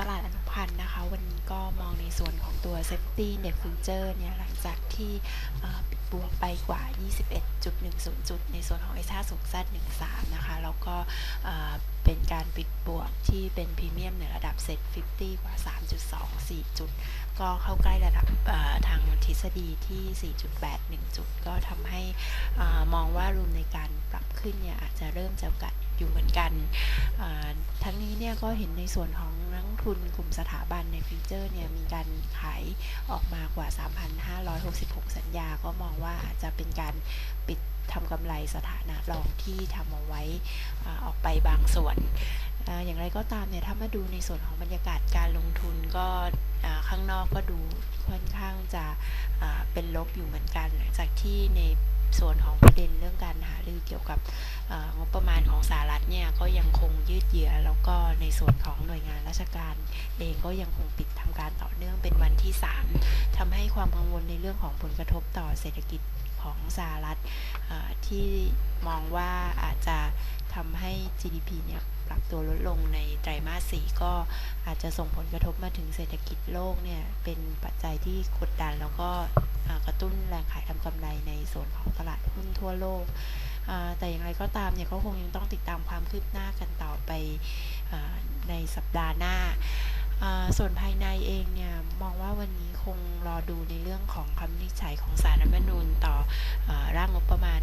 ตลาดอนุพันธ์นะคะ วันนี้ก็มองในส่วนของตัว Safety Net Future เนี่ยหลังจากที่ปิดบวกไปกว่า 21.10 จุด ในส่วนของ S50 Z13 นะคะ แล้วก็เป็นการปิดบวกที่ เป็นพรีเมียมในระดับ Set 50 กว่า 3.24 จุด ก็เข้าใกล้ระดับทางทฤษฎีที่ 4.81 จุด ก็ทำให้มองว่ารูมในการปรับขึ้นเนี่ยอาจจะเริ่มจำกัดอยู่เหมือนกัน ทั้งนี้เนี่ยก็เห็นในส่วนของนักทุนกลุ่มสถาบันในฟิวเจอร์เนี่ยมีการขายออกมากว่า 3,566 สัญญา ก็มองว่าอาจะเป็นการปิดทำกำไรสถานะรองที่ทำเอาไว้ออกไปบางส่วน อย่างไรก็ตามเนี่ยถ้ามาดูในส่วนของบรรยากาศการลงทุนก็ข้างนอกก็ดูค่อนข้างจะเป็นลบอยู่เหมือนกัน หลังจากที่ในส่วนของประเด็นเรื่องการหารือเกี่ยวกับงบประมาณของสหรัฐเนี่ยก็ยังคงยืดเยื้อแล้วก็ในส่วนของหน่วยงานราชการเองก็ยังคงปิดทำการต่อเนื่องเป็นวันที่ 3ทำให้ความกังวลในเรื่องของผลกระทบต่อเศรษฐกิจของสหรัฐที่มองว่าอาจจะทำให้ GDP เนี่ย ปรับตัวลดลงในไตรมาส4ก็อาจจะส่งผลกระทบมาถึงเศรษฐกิจโลกเนี่ย เป็นปัจจัยที่กดดันแล้วก็กระตุ้นแรงขายทำกำไรในส่วนของตลาดหุ้นทั่วโลก แต่อย่างไรก็ตามเนี่ยก็คงยังต้องติดตามความคืบหน้ากันต่อไปในสัปดาห์หน้า ส่วนภายในเองเนี่ย มองว่าวันนี้คงรอดูในเรื่องของคำวินิจฉัยของสารรัฐมนูญต่ออร่างงบประมาณ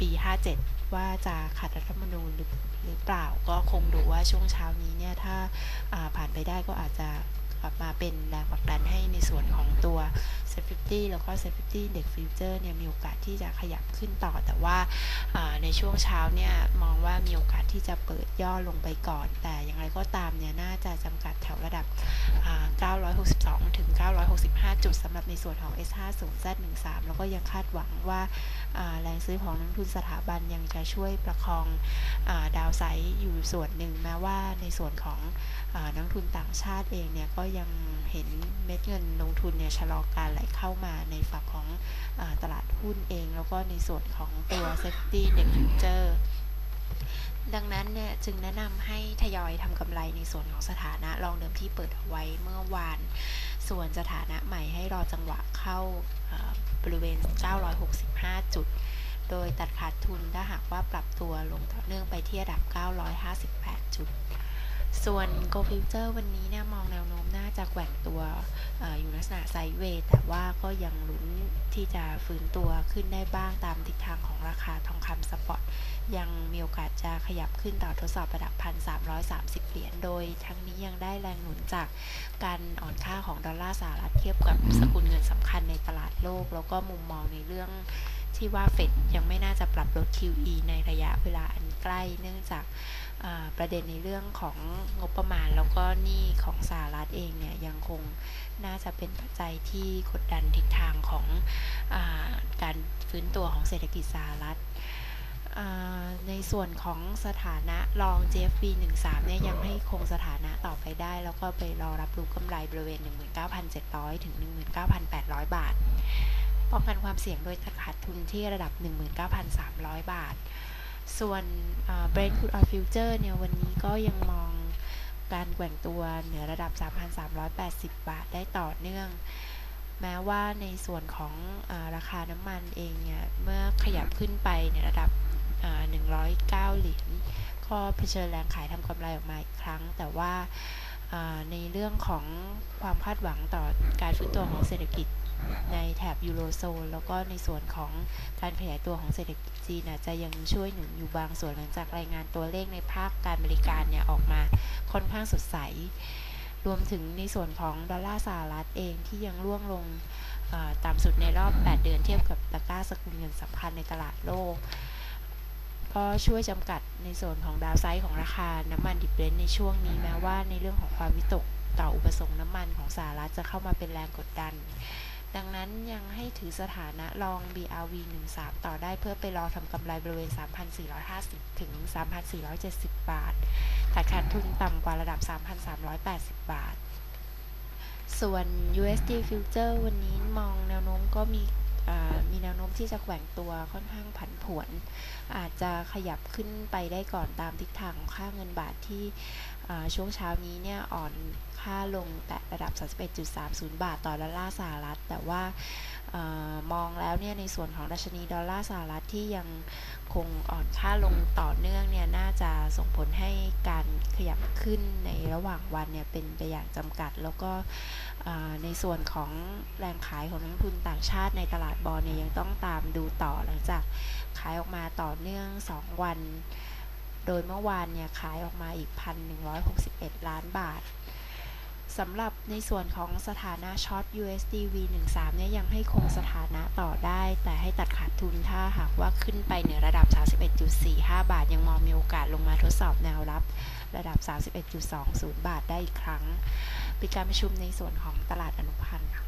ปี 57 ว่าจะขัดรัฐธรรมนูญหรือหรือเปล่าก็คงดูว่าช่วงเช้านี้เนี่ยถ้าผ่านไปได้ก็อาจจะกลับมาเป็นแรงผลักดันให้ในส่วนของตัว Safety แล้วก็ Safety เด็กฟิวเจอร์เนี่ยมีโอกาสที่จะขยับขึ้นต่อ แต่ว่าในช่วงเช้าเนี่ยมองว่ามีโอกาสที่จะเปิดย่อลงไปก่อน แต่อย่างไรก็ตามเนี่ยน่าจะจ 962 ถึง 965 จุดสำหรับในส่วนของ S50 Z13 แล้วก็ยังคาดหวังว่าแรงซื้อของนักทุนสถาบันยังจะช่วยประคองอดาวไซด์อยู่ส่วนหนึ่งแม้ว่าในส่วนของนักทุนต่างชาติเองเนี่ยก็ยังเห็นเม็ดเงินลงทุนเนี่ยชะลอการไหลเข้ามาในฝั่งของอตลาดหุ้นเอง แล้วก็ในส่วนของตัว Safety Net Future ดังนั้นเนี่ยจึงแนะนำให้ทยอยทำกำไรในส่วนของสถานะรองเดิมที่เปิดเอาไว้เมื่อวาน ส่วนสถานะใหม่ให้รอจังหวะเข้าบริเวณ 965 จุด โดยตัดขาดทุนถ้าหากว่าปรับตัวลงต่อเนื่องไปที่ระดับ 958 จุด ส่วน Go Future วันนี้เนี่ยมองแนวโน้มน่าจะแกว่งตัวออยู่ลักษณะไซด์เวย์แต่ว่าก็ยังลุ้นที่จะฟื้นตัวขึ้นได้บ้างตามทิศทางของราคาทองคำสปอต ยังมีโอกาสจะขยับขึ้นต่อทดสอบระดับ 1,330 เหรียญ โดยทั้งนี้ยังได้แรงหนุนจากการอ่อนค่าของดอลลาร์สหรัฐเทียบกับสกุลเงินสำคัญในตลาดโลก แล้วก็มุมมองในเรื่องที่ว่าเฟดยังไม่น่าจะปรับลด QE ในระยะเวลาอันใกล้เนื่องจากประเด็นในเรื่องของงบประมาณแล้วก็หนี้ของสหรัฐเองเนี่ยยังคงน่าจะเป็นปัจจัยที่กดดันทิศทางของอการฟื้นตัวของเศรษฐกิจสหรัฐ ในส่วนของสถานะรอง JFB 13เนี่ยยังให้คงสถานะต่อไปได้ แล้วก็ไปรอรับรู้กำไรบริเวณ 19,700 ถึง 19,800 บาท ป้องกันความเสี่ยงโดยตัดขาดทุนที่ระดับ 19,300 บาท ส่วน Brent Crude Oil Futures เนี่ยวันนี้ก็ยังมองการแกว่งตัวเหนือระดับ 3,380 บาทได้ต่อเนื่อง แม้ว่าในส่วนของราคาน้ำมันเองเนี่ยเมื่อขยับขึ้นไปในระดับ 109 เหรียญก็เผชิญแรงขายทำกำไรออกมาอีกครั้ง แต่ว่าในเรื่องของความคาดหวังต่อการฟื้นตัวของเศรษฐกิจในแถบยูโรโซน แล้วก็ในส่วนของการขยายตัวของเศรษฐกิจจีนจะยังช่วยหนุนอยู่บางส่วนหลังจากรายงานตัวเลขในภาคการบริการเนี่ยออกมาค่อนข้างสดใส รวมถึงในส่วนของดอลลาร์สหรัฐเองที่ยังร่วงลงต่ำสุดในรอบ 8 เดือนเทียบกับตะก้าสกุลเงินสำคัญในตลาดโลก ก็ช่วยจำกัดในส่วนของดาวไซด์ของราคาน้ำมันดิบเบรนในช่วงนี้แม้ว่าในเรื่องของความวิตกต่ออุปสงค์น้ำมันของสหรัฐจะเข้ามาเป็นแรงกดดัน ดังนั้นยังให้ถือสถานะลอง BRV 13 ต่อได้เพื่อไปรอทำกำไรบริเวณ 3,450 ถึง 3,470 บาทแต่ขาดทุนต่ำกว่าระดับ 3,380 บาท ส่วน USD Future วันนี้มองแนวโน้มก็มี มีแนวโน้มที่จะแกว่งตัวค่อนข้างผันผวน อาจจะขยับขึ้นไปได้ก่อนตามทิศทางของค่าเงินบาทที่ช่วงเช้านี้เนี่ยอ่อนค่าลงแต่ระดับ 31.30 บาทต่อดอลลาร์สหรัฐ แต่ว่า มองแล้วเนี่ยในส่วนของดัชนีดอลลาร์สหรัฐที่ยังคงอ่อนค่าลงต่อเนื่องเนี่ยน่าจะส่งผลให้การขยับขึ้นในระหว่างวันเนี่ยเป็นไปอย่างจำกัด แล้วก็ในส่วนของแรงขายของนักทุนต่างชาติในตลาดบอลเนี่ยยังต้องตามดูต่อหลังจากขายออกมาต่อเนื่อง 2 วัน โดยเมื่อวานเนี่ยขายออกมาอีก 1,161 ล้านบาท สำหรับในส่วนของสถานะช็อต USD V13 เนี่ยยังให้คงสถานะต่อได้ แต่ให้ตัดขาดทุนถ้าหากว่าขึ้นไปเหนือระดับ 31.45 บาท ยังมองมีโอกาสลงมาทดสอบแนวรับระดับ 31.20 บาทได้อีกครั้ง ปิดการประชุมในส่วนของตลาดอนุพันธ์ค่ะ